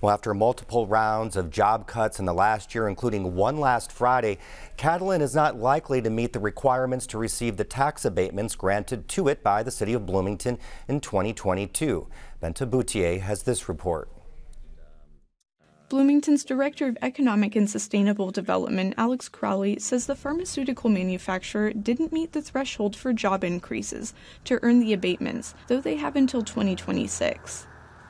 Well, after multiple rounds of job cuts in the last year, including one last Friday, Catalent is not likely to meet the requirements to receive the tax abatements granted to it by the city of Bloomington in 2022. Bente Bouthier has this report. Bloomington's Director of Economic and Sustainable Development, Alex Crowley, says the pharmaceutical manufacturer didn't meet the threshold for job increases to earn the abatements, though they have until 2026.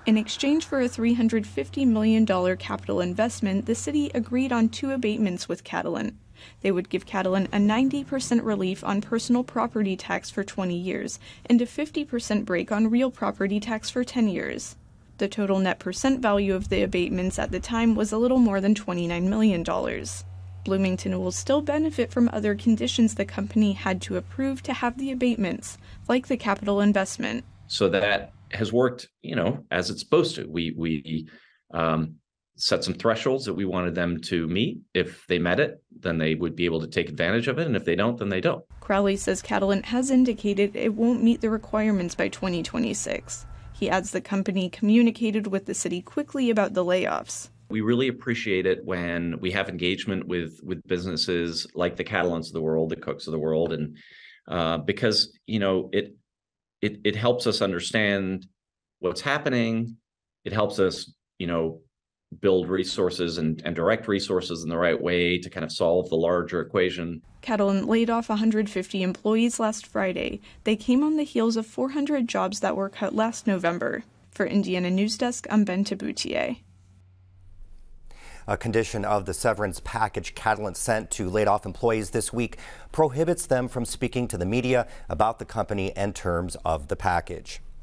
In exchange for a $350 million capital investment, the city agreed on two abatements with Catalent. They would give Catalent a 90% relief on personal property tax for 20 years and a 50% break on real property tax for 10 years. The total net percent value of the abatements at the time was a little more than $29 million. Bloomington will still benefit from other conditions the company had to approve to have the abatements, like the capital investment. So that has worked, you know, as it's supposed to. We we um, set some thresholds that we wanted them to meet. If they met it, then they would be able to take advantage of it, and if they don't, then they don't. Crowley says Catalent has indicated it won't meet the requirements by 2026. He adds the company communicated with the city quickly about the layoffs. We really appreciate it when we have engagement with with businesses like the Catalents of the world, the Cooks of the world, and uh, because you know it it it helps us understand what's happening. It helps us, you know, build resources and, and direct resources in the right way to kind of solve the larger equation. Catalent laid off 150 employees last Friday. They came on the heels of 400 jobs that were cut last November. For Indiana News Desk, I'm Ben Bouthier. A condition of the severance package Catalent sent to laid off employees this week prohibits them from speaking to the media about the company and terms of the package.